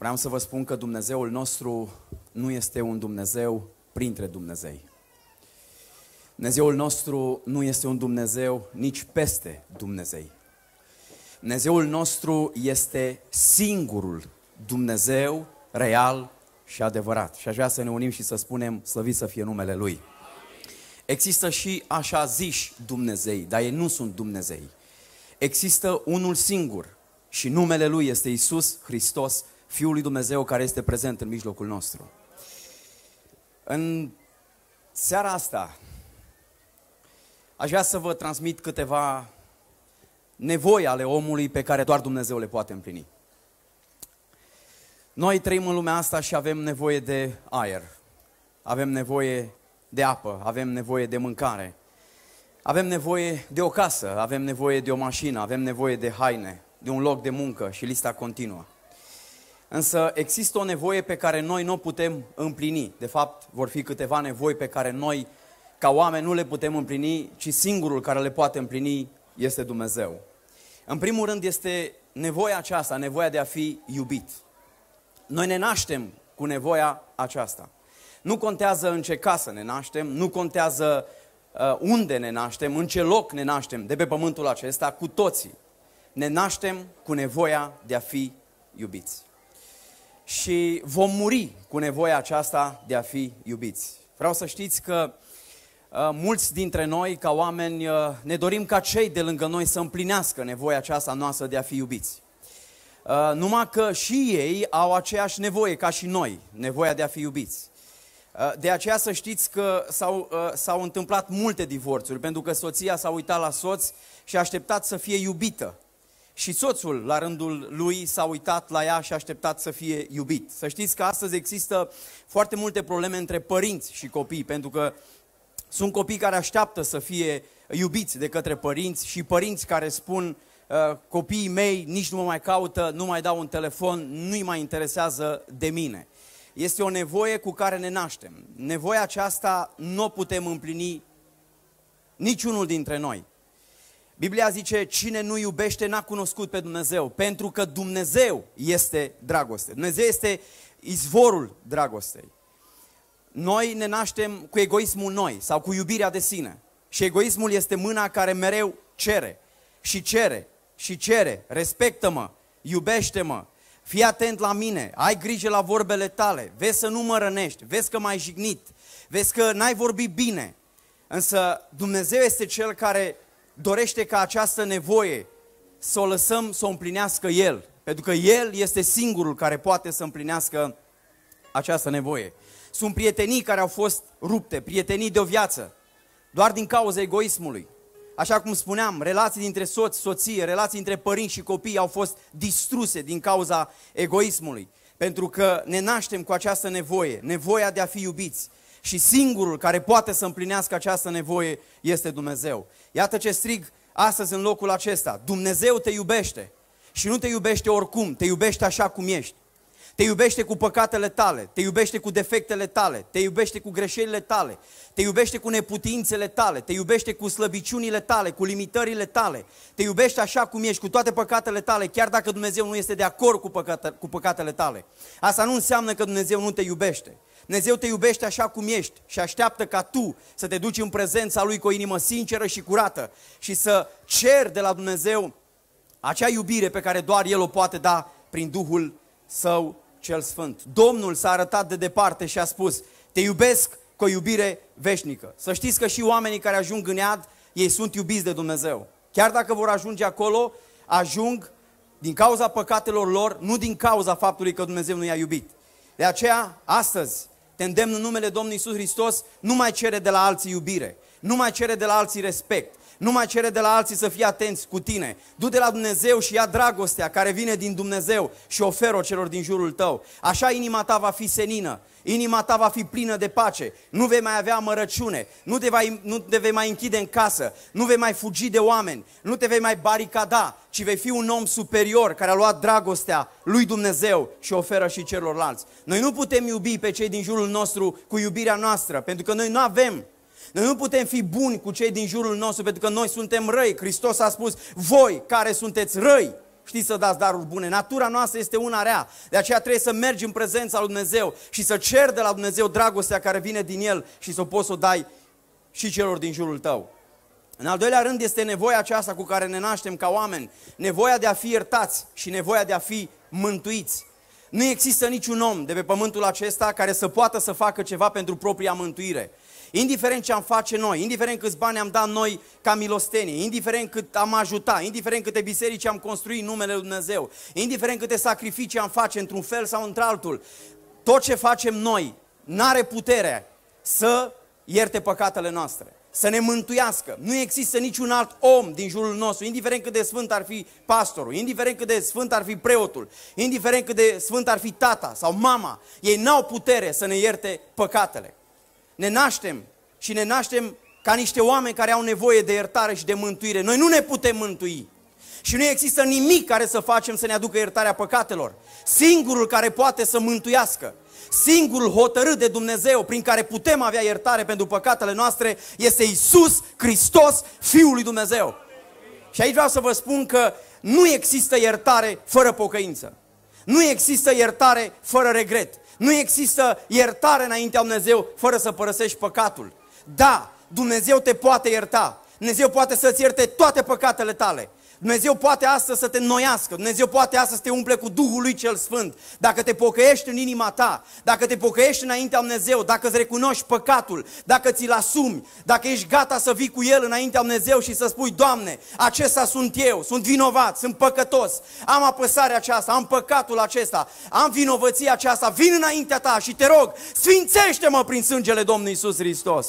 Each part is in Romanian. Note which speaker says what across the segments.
Speaker 1: Vreau să vă spun că Dumnezeul nostru nu este un Dumnezeu printre Dumnezei. Dumnezeul nostru nu este un Dumnezeu nici peste Dumnezei. Dumnezeul nostru este singurul Dumnezeu real și adevărat. Și aș vrea să ne unim și să spunem, slăvit să fie numele Lui. Există și așa ziși Dumnezei, dar ei nu sunt Dumnezei. Există unul singur și numele Lui este Isus Hristos, Fiul lui Dumnezeu care este prezent în mijlocul nostru. În seara asta aș vrea să vă transmit câteva nevoi ale omului pe care doar Dumnezeu le poate împlini. Noi trăim în lumea asta și avem nevoie de aer, avem nevoie de apă, avem nevoie de mâncare, avem nevoie de o casă, avem nevoie de o mașină, avem nevoie de haine, de un loc de muncă și lista continuă. Însă există o nevoie pe care noi nu o putem împlini. De fapt, vor fi câteva nevoi pe care noi, ca oameni, nu le putem împlini, ci singurul care le poate împlini este Dumnezeu. În primul rând este nevoia aceasta, nevoia de a fi iubit. Noi ne naștem cu nevoia aceasta. Nu contează în ce casă ne naștem, nu contează uh, unde ne naștem, în ce loc ne naștem de pe pământul acesta, cu toții. Ne naștem cu nevoia de a fi iubiți. Și vom muri cu nevoia aceasta de a fi iubiți. Vreau să știți că uh, mulți dintre noi, ca oameni, uh, ne dorim ca cei de lângă noi să împlinească nevoia aceasta noastră de a fi iubiți. Uh, numai că și ei au aceeași nevoie ca și noi, nevoia de a fi iubiți. Uh, de aceea să știți că s-au, uh, s-au întâmplat multe divorțuri, pentru că soția s-a uitat la soț și a așteptat să fie iubită. Și soțul, la rândul lui, s-a uitat la ea și a așteptat să fie iubit. Să știți că astăzi există foarte multe probleme între părinți și copii, pentru că sunt copii care așteaptă să fie iubiți de către părinți și părinți care spun Uh, copiii mei nici nu mă mai caută, nu mai dau un telefon, nu-i mai interesează de mine. Este o nevoie cu care ne naștem. Nevoia aceasta nu o putem împlini niciunul dintre noi. Biblia zice, cine nu iubește n-a cunoscut pe Dumnezeu, pentru că Dumnezeu este dragoste. Dumnezeu este izvorul dragostei. Noi ne naștem cu egoismul noi sau cu iubirea de sine. Și egoismul este mâna care mereu cere și cere și cere, respectă-mă, iubește-mă, fii atent la mine, ai grijă la vorbele tale, vezi să nu mă rănești, vezi că m-ai jignit, vezi că n-ai vorbit bine. Însă Dumnezeu este Cel care dorește ca această nevoie să o lăsăm să o împlinească El. Pentru că El este singurul care poate să împlinească această nevoie. Sunt prietenii care au fost rupte, prietenii de o viață, doar din cauza egoismului. Așa cum spuneam, relații dintre soț, soție, relații între părinți și copii au fost distruse din cauza egoismului. Pentru că ne naștem cu această nevoie, nevoia de a fi iubiți. Și singurul care poate să împlinească această nevoie este Dumnezeu. Iată ce strig astăzi în locul acesta. Dumnezeu te iubește și nu te iubește oricum, te iubește așa cum ești. Te iubește cu păcatele tale, te iubește cu defectele tale, te iubește cu greșelile tale, te iubește cu neputințele tale, te iubește cu slăbiciunile tale, cu limitările tale, te iubește așa cum ești, cu toate păcatele tale, chiar dacă Dumnezeu nu este de acord cu, păcate, cu păcatele tale. Asta nu înseamnă că Dumnezeu nu te iubește. Dumnezeu te iubește așa cum ești și așteaptă ca tu să te duci în prezența Lui cu o inimă sinceră și curată și să cer de la Dumnezeu acea iubire pe care doar El o poate da prin Duhul Său cel Sfânt. Domnul s-a arătat de departe și a spus, te iubesc cu o iubire veșnică. Să știți că și oamenii care ajung în iad, ei sunt iubiți de Dumnezeu. Chiar dacă vor ajunge acolo, ajung din cauza păcatelor lor, nu din cauza faptului că Dumnezeu nu i-a iubit. De aceea, astăzi, te îndemn în numele Domnului Isus Hristos, nu mai cere de la alții iubire, nu mai cere de la alții respect, nu mai cere de la alții să fie atenți cu tine. Du de la Dumnezeu și ia dragostea care vine din Dumnezeu și oferă celor din jurul tău. Așa inima ta va fi senină, inima ta va fi plină de pace, nu vei mai avea mărăciune, nu te, vei, nu te vei mai închide în casă, nu vei mai fugi de oameni, nu te vei mai baricada, ci vei fi un om superior care a luat dragostea lui Dumnezeu și oferă și celorlalți. Noi nu putem iubi pe cei din jurul nostru cu iubirea noastră, pentru că noi nu avem. Noi nu putem fi buni cu cei din jurul nostru pentru că noi suntem răi. Hristos a spus, voi care sunteți răi, știți să dați daruri bune. Natura noastră este una rea. De aceea trebuie să mergi în prezența lui Dumnezeu și să ceri de la Dumnezeu dragostea care vine din El și să o poți să o dai și celor din jurul tău. În al doilea rând este nevoia aceasta cu care ne naștem ca oameni, nevoia de a fi iertați și nevoia de a fi mântuiți. Nu există niciun om de pe pământul acesta care să poată să facă ceva pentru propria mântuire. Indiferent ce am face noi, indiferent câți bani am dat noi ca milostenie, indiferent cât am ajutat, indiferent câte biserici am construit numele Lui Dumnezeu, indiferent câte sacrificii am face într-un fel sau într-altul, tot ce facem noi n-are putere să ierte păcatele noastre să ne mântuiască. Nu există niciun alt om din jurul nostru, indiferent cât de sfânt ar fi pastorul, indiferent cât de sfânt ar fi preotul, indiferent cât de sfânt ar fi tata sau mama, ei n-au putere să ne ierte păcatele. Ne naștem și ne naștem ca niște oameni care au nevoie de iertare și de mântuire. Noi nu ne putem mântui. Și nu există nimic care să facem să ne aducă iertarea păcatelor. Singurul care poate să mântuiască singurul hotărât de Dumnezeu prin care putem avea iertare pentru păcatele noastre este Isus Hristos, Fiul lui Dumnezeu. Și aici vreau să vă spun că nu există iertare fără pocăință. Nu există iertare fără regret. Nu există iertare înaintea Dumnezeu fără să părăsești păcatul. Da, Dumnezeu te poate ierta. Dumnezeu poate să-ți ierte toate păcatele tale. Dumnezeu poate astăzi să te înnoiască, Dumnezeu poate astăzi să te umple cu Duhul lui cel Sfânt. Dacă te pocăiești în inima ta, dacă te pocăiești înaintea Dumnezeu, dacă îți recunoști păcatul, dacă ți-l asumi, dacă ești gata să vii cu el înaintea Dumnezeu și să spui, Doamne, acesta sunt eu, sunt vinovat, sunt păcătos, am apăsarea aceasta, am păcatul acesta, am vinovăția aceasta, vin înaintea ta și te rog, sfințește-mă prin sângele Domnului Isus Hristos.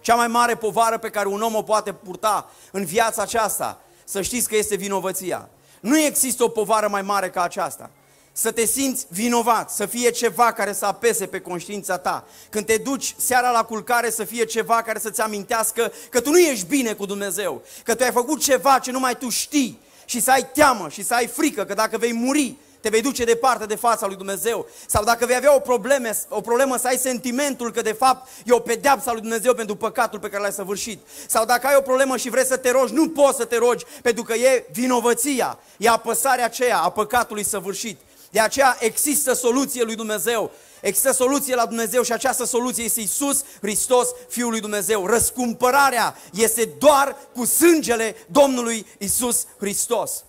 Speaker 1: Cea mai mare povară pe care un om o poate purta în viața aceasta să știți că este vinovăția. Nu există o povară mai mare ca aceasta. Să te simți vinovat, să fie ceva care să apese pe conștiința ta. Când te duci seara la culcare să fie ceva care să-ți amintească că tu nu ești bine cu Dumnezeu, că tu ai făcut ceva ce numai tu știi și să ai teamă și să ai frică că dacă vei muri, te vei duce departe de fața lui Dumnezeu. Sau dacă vei avea o, problemă, o problemă să ai sentimentul că de fapt e o pedeapsă a lui Dumnezeu pentru păcatul pe care l-ai săvârșit. Sau dacă ai o problemă și vrei să te rogi, nu poți să te rogi pentru că e vinovăția, e apăsarea aceea a păcatului săvârșit. De aceea există soluție lui Dumnezeu. Există soluție la Dumnezeu și această soluție este Isus Hristos, Fiul lui Dumnezeu. Răscumpărarea este doar cu sângele Domnului Isus Hristos.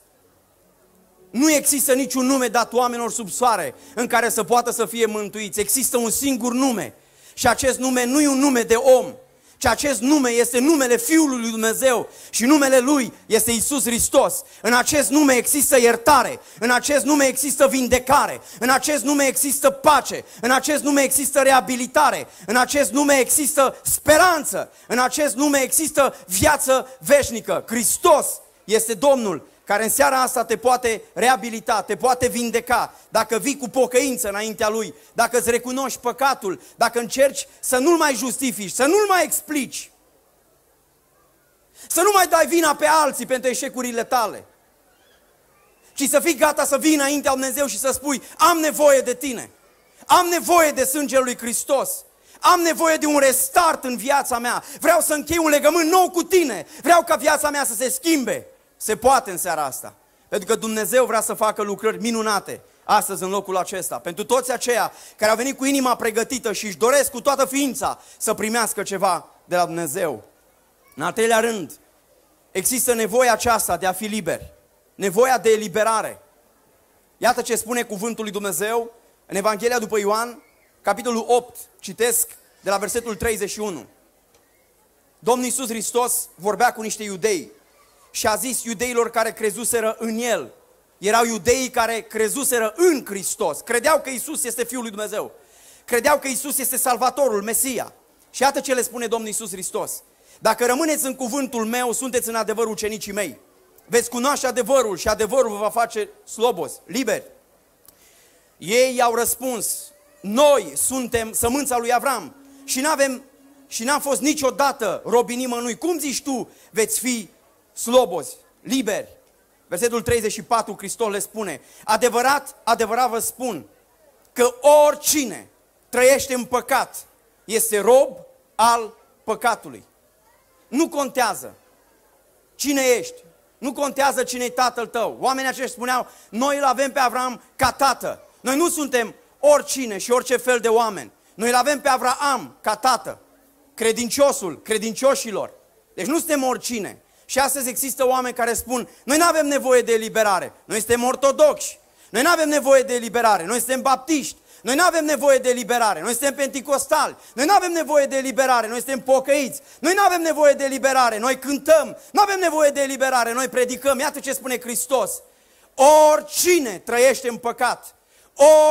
Speaker 1: Nu există niciun nume dat oamenilor sub soare în care să poată să fie mântuiți. Există un singur nume și acest nume nu e un nume de om, ci acest nume este numele Fiului lui Dumnezeu și numele Lui este Isus Hristos. În acest nume există iertare, în acest nume există vindecare, în acest nume există pace, în acest nume există reabilitare, în acest nume există speranță, în acest nume există viață veșnică. Hristos este Domnul care în seara asta te poate reabilita, te poate vindeca, dacă vii cu pocăință înaintea Lui, dacă îți recunoști păcatul, dacă încerci să nu-L mai justifici, să nu-L mai explici, să nu mai dai vina pe alții pentru eșecurile tale, ci să fii gata să vii înaintea Lui Dumnezeu și să spui, am nevoie de tine, am nevoie de sângele lui Hristos, am nevoie de un restart în viața mea, vreau să închei un legământ nou cu tine, vreau ca viața mea să se schimbe. Se poate în seara asta. Pentru că Dumnezeu vrea să facă lucrări minunate astăzi în locul acesta. Pentru toți aceia care au venit cu inima pregătită și își doresc cu toată ființa să primească ceva de la Dumnezeu. În al treilea rând, există nevoia aceasta de a fi liber. Nevoia de eliberare. Iată ce spune cuvântul lui Dumnezeu în Evanghelia după Ioan, capitolul 8, citesc de la versetul 31. Domnul Iisus Hristos vorbea cu niște iudei și a zis iudeilor care crezuseră în El. Erau iudeii care crezuseră în Hristos. Credeau că Isus este Fiul lui Dumnezeu. Credeau că Isus este Salvatorul, Mesia. Și iată ce le spune Domnul Isus Hristos. Dacă rămâneți în cuvântul meu, sunteți în adevăr ucenicii mei. Veți cunoaște adevărul și adevărul vă va face slobos, liberi. Ei i-au răspuns, noi suntem sămânța lui Avram și n-avem și n-am fost niciodată robi nimănui. Cum zici tu veți fi slobozi, liberi. Versetul 34, Hristos le spune, adevărat, adevărat vă spun, că oricine trăiește în păcat este rob al păcatului. Nu contează cine ești, Nu contează cine e tatăl tău. Oamenii aceștia spuneau, noi îl avem pe Avram ca tată. Noi nu suntem oricine și orice fel de oameni. Noi îl avem pe Avram ca tată. Credinciosul, credincioșilor. Deci nu suntem oricine. Și astăzi există oameni care spun, noi nu avem nevoie de eliberare. Noi suntem ortodoxi. Noi nu avem nevoie de eliberare. Noi suntem baptiști. Noi nu avem nevoie de eliberare, noi suntem penticostali, noi nu avem nevoie de eliberare, noi suntem pocăiți, noi nu avem nevoie de eliberare, noi cântăm, nu avem nevoie de eliberare, noi predicăm, iată ce spune Hristos. Oricine trăiește în păcat,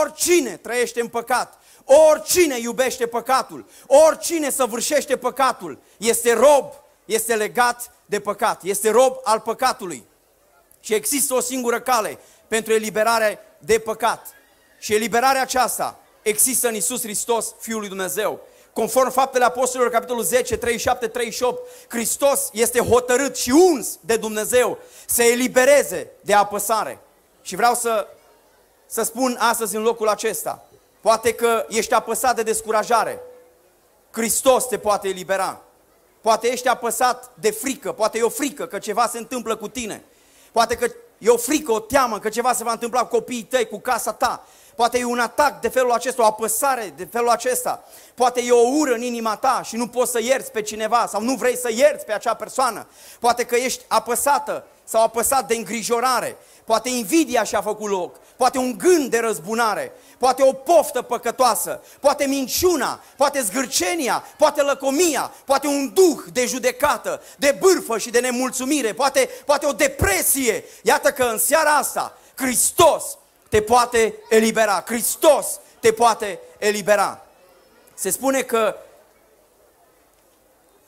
Speaker 1: oricine trăiește în păcat, oricine iubește păcatul, oricine săvârșește păcatul, este rob, este legat de păcat, este rob al păcatului. Și există o singură cale pentru eliberare de păcat. Și eliberarea aceasta există în Isus Hristos, Fiul lui Dumnezeu. Conform faptele apostolilor, capitolul 10, 37, 38, Hristos este hotărât și uns de Dumnezeu să elibereze de apăsare. Și vreau să, să spun astăzi în locul acesta, poate că ești apăsat de descurajare, Hristos te poate elibera. Poate ești apăsat de frică, poate e o frică că ceva se întâmplă cu tine. Poate că e o frică, o teamă că ceva se va întâmpla cu copiii tăi, cu casa ta. Poate e un atac de felul acesta, o apăsare de felul acesta. Poate e o ură în inima ta și nu poți să ierți pe cineva sau nu vrei să ierți pe acea persoană. Poate că ești apăsată sau apăsat de îngrijorare. Poate invidia și-a făcut loc. Poate un gând de răzbunare. Poate o poftă păcătoasă. Poate minciuna. Poate zgârcenia. Poate lăcomia. Poate un duh de judecată, de bârfă și de nemulțumire. Poate, poate o depresie. Iată că în seara asta Hristos te poate elibera. Hristos te poate elibera. Se spune că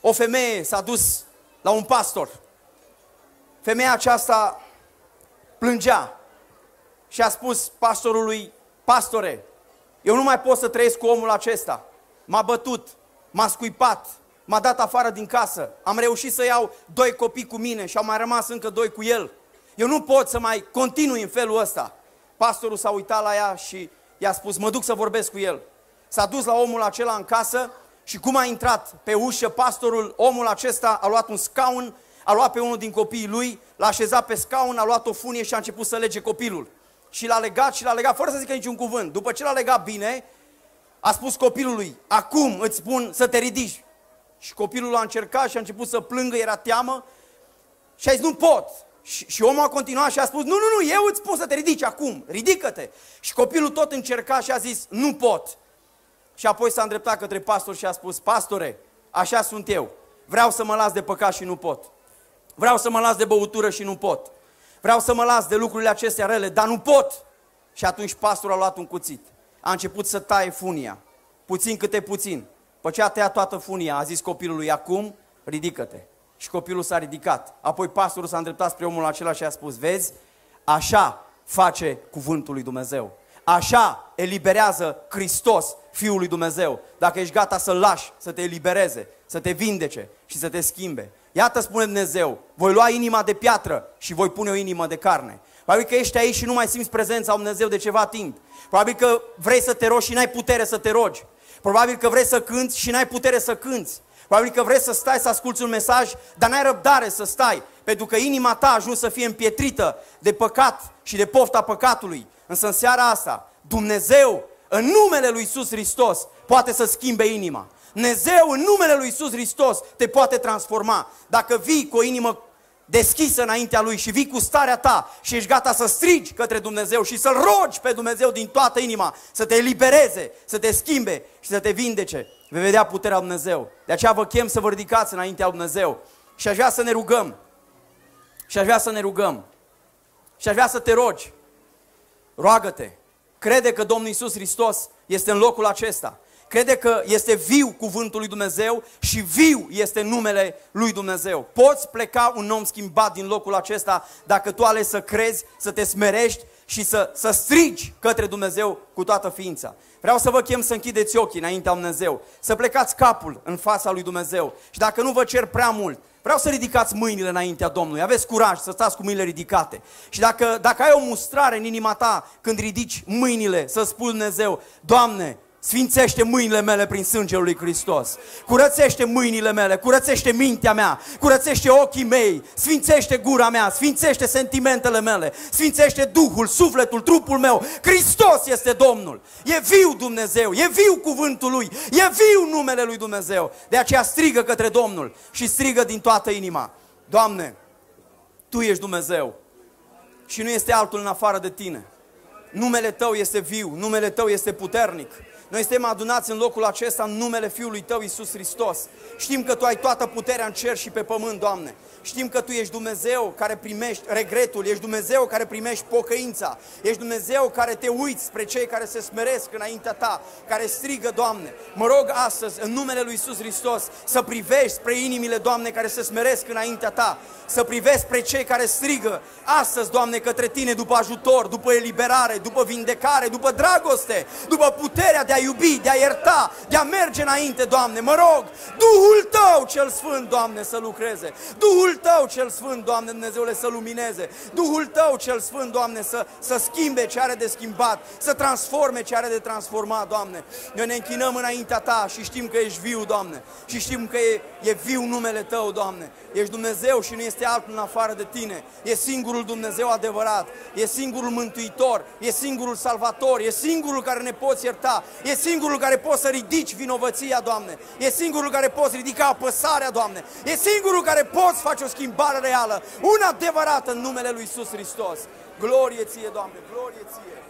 Speaker 1: o femeie s-a dus la un pastor. Femeia aceasta plângea și a spus pastorului, pastore, eu nu mai pot să trăiesc cu omul acesta. M-a bătut, m-a scuipat, m-a dat afară din casă. Am reușit să iau doi copii cu mine și au mai rămas încă doi cu el. Eu nu pot să mai continui în felul ăsta. Pastorul s-a uitat la ea și i-a spus, mă duc să vorbesc cu el. S-a dus la omul acela în casă și cum a intrat pe ușă, pastorul, omul acesta a luat un scaun, a luat pe unul din copiii lui, l-a așezat pe scaun, a luat o funie și a început să lege copilul. Și l-a legat și l-a legat fără să zică niciun cuvânt. După ce l-a legat bine, a spus copilului, acum îți spun să te ridici. Și copilul a încercat și a început să plângă, era teamă și a zis, nu pot. Și, și omul a continuat și a spus, nu, nu, nu, eu îți spun să te ridici acum, ridică-te. Și copilul tot încerca și a zis, nu pot. Și apoi s-a îndreptat către pastor și a spus, pastore, așa sunt eu, vreau să mă las de păcat și nu pot. Vreau să mă las de băutură și nu pot. Vreau să mă las de lucrurile acestea rele, dar nu pot. Și atunci pastorul a luat un cuțit. A început să taie funia, puțin câte puțin. Pe ce a tăiat toată funia, a zis copilului, acum ridică-te. Și copilul s-a ridicat. Apoi pastorul s-a îndreptat spre omul acela și a spus, vezi, așa face cuvântul lui Dumnezeu. Așa eliberează Hristos, Fiul lui Dumnezeu. Dacă ești gata să-L lași, să te elibereze, să te vindece și să te schimbe. Iată spune Dumnezeu, voi lua inima de piatră și voi pune o inimă de carne. Probabil că ești aici și nu mai simți prezența lui Dumnezeu de ceva timp. Probabil că vrei să te rogi și n-ai putere să te rogi. Probabil că vrei să cânți și n-ai putere să cânți. Probabil că vrei să stai să asculți un mesaj, dar n-ai răbdare să stai, pentru că inima ta a ajuns să fie împietrită de păcat și de pofta păcatului. Însă în seara asta, Dumnezeu, în numele lui Isus Hristos, poate să schimbe inima. Dumnezeu, în numele lui Isus Hristos, te poate transforma. Dacă vii cu o inimă deschisă înaintea Lui și vii cu starea ta și ești gata să strigi către Dumnezeu și să-L rogi pe Dumnezeu din toată inima să te elibereze, să te schimbe și să te vindece, vei vedea puterea Lui Dumnezeu. De aceea vă chem să vă ridicați înaintea Lui Dumnezeu și aș vrea să ne rugăm. Și aș vrea să ne rugăm. Și aș vrea să te rogi. Roagă-te. Crede că Domnul Isus Hristos este în locul acesta crede că este viu cuvântul lui Dumnezeu și viu este numele lui Dumnezeu. Poți pleca un om schimbat din locul acesta dacă tu ales să crezi, să te smerești și să, să strigi către Dumnezeu cu toată ființa. Vreau să vă chem să închideți ochii înaintea lui Dumnezeu, să plecați capul în fața lui Dumnezeu și dacă nu vă cer prea mult, Vreau să ridicați mâinile înaintea Domnului. Aveți curaj să stați cu mâinile ridicate. Și dacă, dacă ai o mustrare în inima ta când ridici mâinile, să spui Dumnezeu, Doamne, Sfințește mâinile mele prin sângele lui Hristos. Curățește mâinile mele, curățește mintea mea, curățește ochii mei, sfințește gura mea, sfințește sentimentele mele, sfințește Duhul, sufletul, trupul meu. Hristos este Domnul. E viu Dumnezeu, e viu cuvântul lui, e viu numele lui Dumnezeu. De aceea strigă către Domnul și strigă din toată inima. Doamne, Tu ești Dumnezeu și nu este altul în afară de Tine. Numele Tău este viu, numele Tău este puternic. Noi suntem adunați în locul acesta în numele Fiului Tău, Iisus Hristos. Știm că Tu ai toată puterea în cer și pe pământ, Doamne. Știm că Tu ești Dumnezeu care primești regretul, ești Dumnezeu care primești pocăința, ești Dumnezeu care te uiți spre cei care se smeresc înaintea Ta, care strigă, Doamne. Mă rog astăzi, în numele Lui Iisus Hristos, să privești spre inimile, Doamne, care se smeresc înaintea Ta, să privești spre cei care strigă astăzi, Doamne, către Tine după ajutor, după eliberare, după vindecare, după dragoste, după puterea de a iubi, de a ierta, de a merge înainte, Doamne. Mă rog, Duhul Tău cel Sfânt, Doamne, să lucreze. Duhul Tău cel Sfânt, Doamne, Dumnezeule, să lumineze. Duhul Tău cel Sfânt, Doamne, să, să schimbe ce are de schimbat, să transforme ce are de transformat, Doamne. Noi ne închinăm înaintea Ta și știm că ești viu, Doamne. Și știm că e, e viu numele Tău, Doamne. Ești Dumnezeu și nu este altul în afară de Tine. E singurul Dumnezeu adevărat. E singurul Mântuitor. E singurul Salvator. E singurul care ne poți ierta. E singurul care poți să ridici vinovăția, Doamne. E singurul care poți ridica apăsarea, Doamne. E singurul care poți face o schimbare reală. Una adevărată în numele Lui Iisus Hristos. Glorie Ție, Doamne, glorie Ție.